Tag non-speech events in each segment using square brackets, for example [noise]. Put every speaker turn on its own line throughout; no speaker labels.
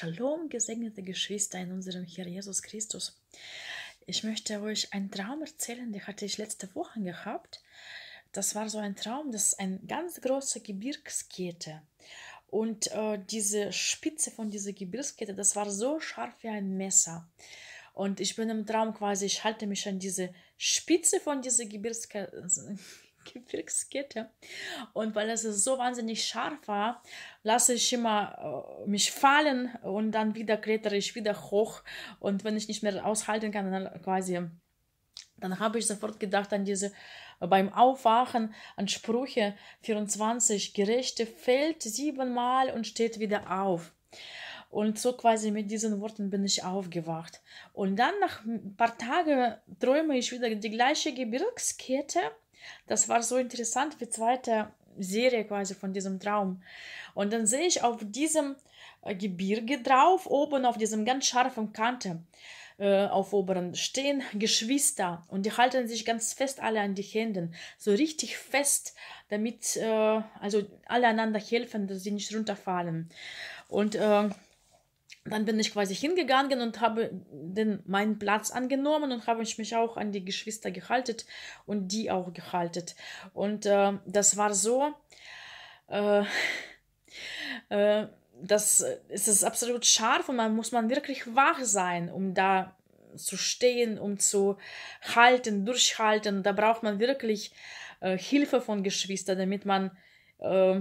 Shalom, gesegnete Geschwister in unserem Herr Jesus Christus. Ich möchte euch einen Traum erzählen, den hatte ich letzte Woche gehabt. Das war so ein Traum, das ist eine ganz große Gebirgskette. Und äh, diese Spitze von dieser Gebirgskette, das war so scharf wie ein Messer. Und ich bin im Traum quasi, ich halte mich an diese Spitze von dieser Gebirgskette Gebirgskette. Und weil es so wahnsinnig scharf war, lasse ich immer äh, mich fallen und dann wieder klettere ich wieder hoch. Und wenn ich nicht mehr aushalten kann, dann quasi, dann habe ich sofort gedacht an diese, beim Aufwachen an Sprüche 24, Gerechte fällt siebenmal und steht wieder auf. Und so quasi mit diesen Worten bin ich aufgewacht. Und dann nach ein paar Tagen träume ich wieder die gleiche Gebirgskette das war so interessant wie zweite Serie quasi von diesem Traum. Und dann sehe ich auf diesem äh, Gebirge drauf, oben auf diesem ganz scharfen Kante, äh, auf oberen, stehen Geschwister und die halten sich ganz fest alle an die Händen, so richtig fest, damit äh, also alle einander helfen, dass sie nicht runterfallen. Und äh, dann bin ich quasi hingegangen und habe den, meinen Platz angenommen und habe ich mich auch an die Geschwister gehalten und die auch gehalten. Und äh, das war so, äh, äh, das ist es absolut scharf und man muss man wirklich wach sein, um da zu stehen, um zu halten, durchhalten. Da braucht man wirklich äh, Hilfe von Geschwistern, damit man äh,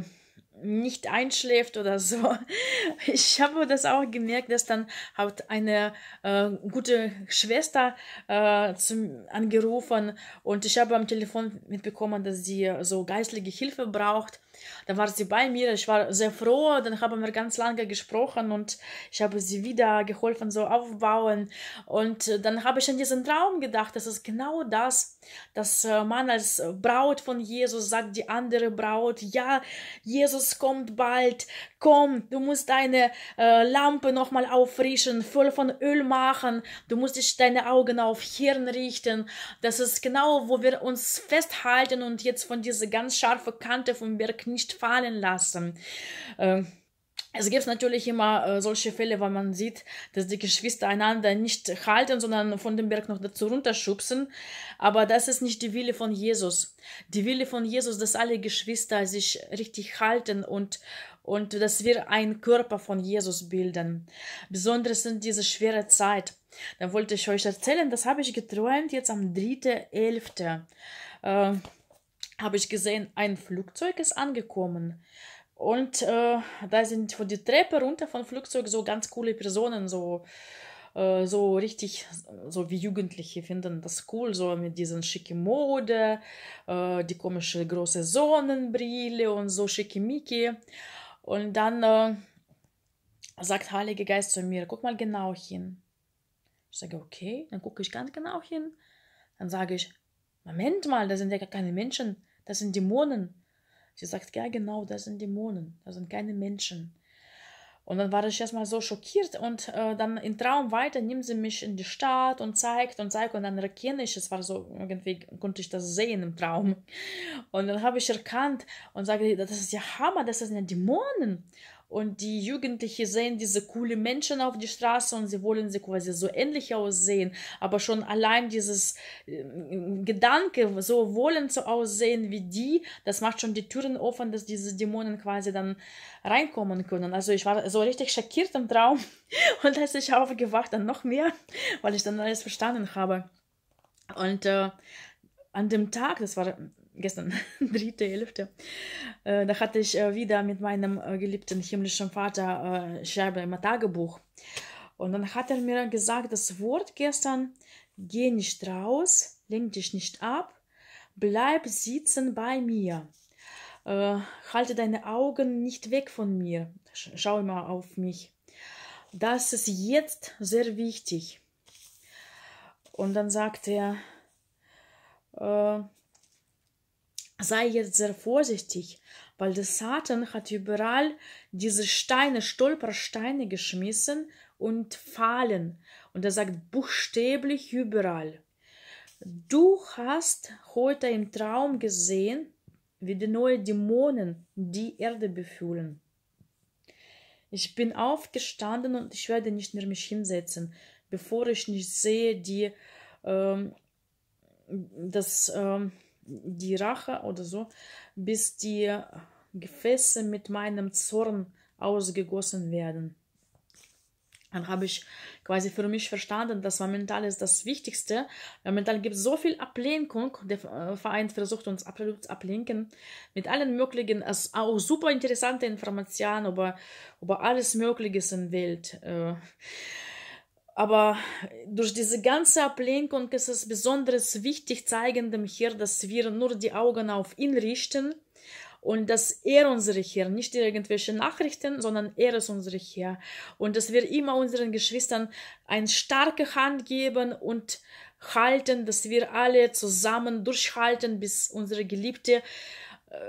nicht einschläft oder so. [laughs] Ich habe das auch gemerkt, dass dann hat eine äh, gute Schwester äh, zum, angerufen und ich habe am Telefon mitbekommen, dass sie so geistliche Hilfe braucht. Dann war sie bei mir, ich war sehr froh, dann haben wir ganz lange gesprochen und ich habe sie wieder geholfen, so aufbauen. Und dann habe ich an diesen Traum gedacht, das ist genau das, dass äh, man als Braut von Jesus sagt, die andere Braut, ja, Jesus kommt bald, komm, du musst deine äh, Lampe nochmal auffrischen, voll von Öl machen, du musst dich deine Augen auf Hirn richten. Das ist genau, wo wir uns festhalten und jetzt von dieser ganz scharfen Kante vom Berg nicht fallen lassen. Äh, es gibt natürlich immer äh, solche Fälle, wo man sieht, dass die Geschwister einander nicht halten, sondern von dem Berg noch dazu runterschubsen. Aber das ist nicht die Wille von Jesus. Die Wille von Jesus, dass alle Geschwister sich richtig halten und, und dass wir ein Körper von Jesus bilden. Besonders in dieser schweren Zeit. Da wollte ich euch erzählen, das habe ich geträumt jetzt am 3.11. Äh, habe ich gesehen, ein Flugzeug ist angekommen. Und äh, da sind von der Treppe runter vom Flugzeug so ganz coole Personen, so, äh, so richtig, so wie Jugendliche finden das cool, so mit diesen schicken Mode, äh, die komische große Sonnenbrille und so schickimicki. Und dann äh, sagt Heilige Geist zu mir, guck mal genau hin. Ich sage, okay, dann gucke ich ganz genau hin. Dann sage ich, Moment mal, da sind ja gar keine Menschen, das sind Dämonen. Sie sagt, ja genau, das sind Dämonen, das sind keine Menschen. Und dann war ich erstmal so schockiert und äh, dann im Traum weiter nimmt sie mich in die Stadt und zeigt und zeigt und dann erkenne ich, es war so, irgendwie konnte ich das sehen im Traum. Und dann habe ich erkannt und sage, das ist ja Hammer, das sind ja Dämonen und die Jugendlichen sehen diese coole Menschen auf die Straße und sie wollen sie quasi so ähnlich aussehen, aber schon allein dieses äh, Gedanke, so wollen zu aussehen wie die, das macht schon die Türen offen, dass diese Dämonen quasi dann reinkommen können. Also ich war so richtig schockiert im Traum [laughs] und als ich aufgewacht, dann noch mehr, weil ich dann alles verstanden habe. Und äh, an dem Tag, das war gestern, [laughs] dritte, elfte, äh, da hatte ich äh, wieder mit meinem äh, geliebten himmlischen Vater äh, im Tagebuch. Und dann hat er mir gesagt, das Wort gestern, geh nicht raus, lenk dich nicht ab, bleib sitzen bei mir. Äh, halte deine Augen nicht weg von mir. Schau immer auf mich. Das ist jetzt sehr wichtig. Und dann sagt er, sei jetzt sehr vorsichtig, weil der Satan hat überall diese Steine, Stolpersteine geschmissen und fallen. Und er sagt buchstäblich überall. Du hast heute im Traum gesehen, wie die neuen Dämonen die Erde befühlen. Ich bin aufgestanden und ich werde nicht mehr mich hinsetzen, bevor ich nicht sehe, die, ähm, das, ähm, die Rache oder so, bis die Gefäße mit meinem Zorn ausgegossen werden. Dann habe ich quasi für mich verstanden, dass momentan ist das Wichtigste. Momentan gibt es so viel Ablenkung. Der äh, Verein versucht uns absolut ablenken mit allen möglichen, also auch super interessante Informationen über, über alles Mögliche in der Welt. Aber durch diese ganze Ablenkung ist es besonders wichtig, zeigen dem hier, dass wir nur die Augen auf ihn richten und dass er unsere Herr, nicht irgendwelche Nachrichten, sondern er ist unsere Herr und dass wir immer unseren Geschwistern eine starke Hand geben und halten, dass wir alle zusammen durchhalten, bis unsere geliebte äh,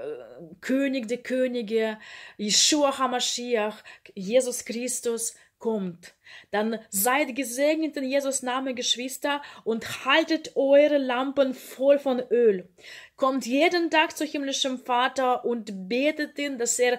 König der Könige, Yeshua HaMashiach, Jesus Christus kommt. Dann seid gesegnet in Jesus Name, Geschwister, und haltet eure Lampen voll von Öl. Kommt jeden Tag zu himmlischem Vater und betet ihn, dass er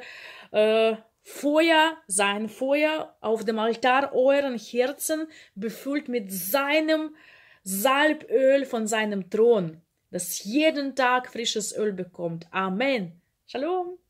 äh, Feuer, sein Feuer auf dem Altar euren Herzen befüllt mit seinem Salböl von seinem Thron, dass jeden Tag frisches Öl bekommt. Amen. Shalom.